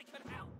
I can help!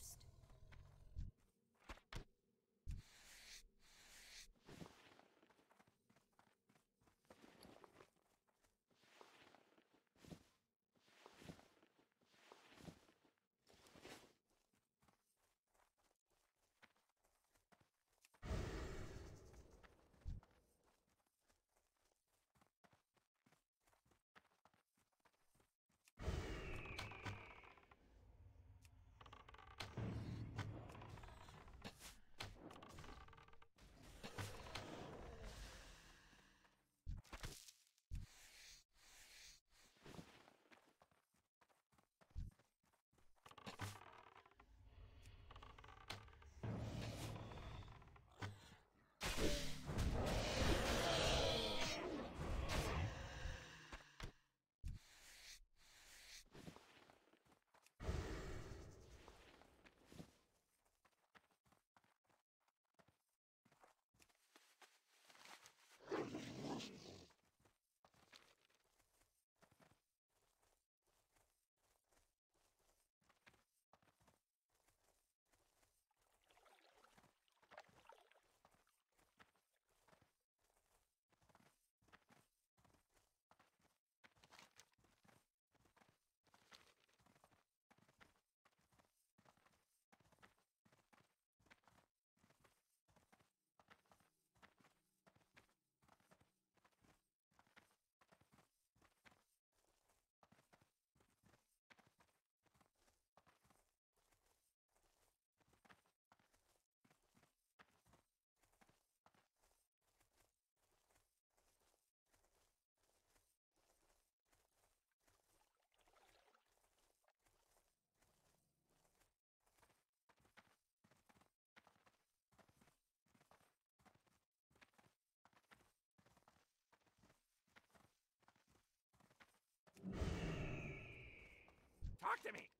first. to me.